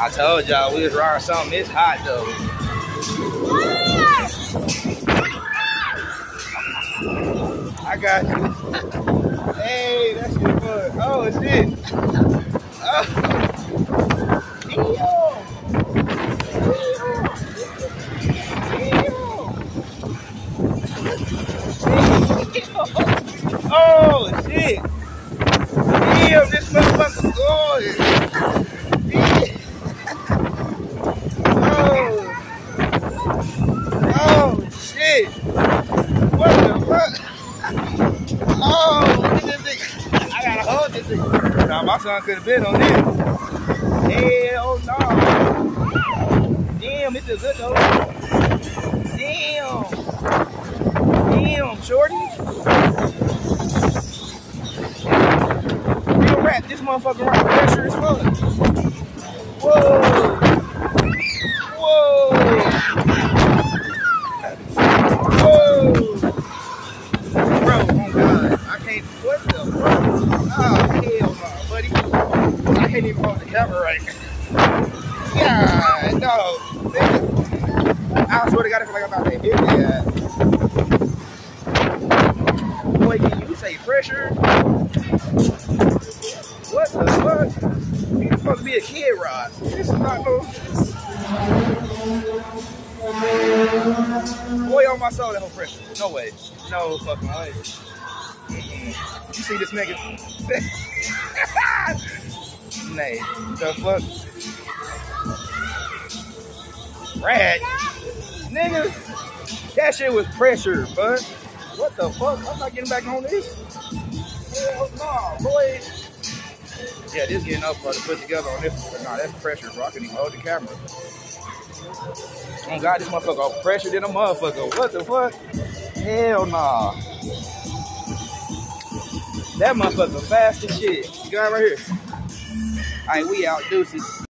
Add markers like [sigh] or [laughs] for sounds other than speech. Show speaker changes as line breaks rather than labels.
I told y'all we was riding something. It's hot though. I got you. Hey, that's your fun. Oh, it's it. Oh. Oh Oh shit! What the fuck? Oh, look at this thing. I gotta hold this thing. Nah, my son could have been on this. Hell no. Damn, this is good though. Damn. Damn, shorty. Real rap, this motherfucker right pressure as fuck. Whoa. Whoa. Whoa. Bro, oh God. I can't, what the fuck? Oh, hell no, buddy. I can't even hold the camera right. Yeah, no. I swear to God, I like I'm about to. Boy, can you say pressure? What the fuck? It's supposed to be a kid ride. This is not no. Boy, on my soul, that no pressure. No way. No fucking way. You see this nigga? [laughs] Nay, the fuck? Rad. Nigga, that shit was pressure, bud. What the fuck? I'm not getting back on this. Hell no, boy. Yeah, this getting up for to put together on this one. Nah, that's pressure, bro. I can even hold the camera. Oh God, this motherfucker pressure than a motherfucker. What the fuck? Hell nah. That motherfucker fast as shit. You got right here. Alright, we out. Deuces.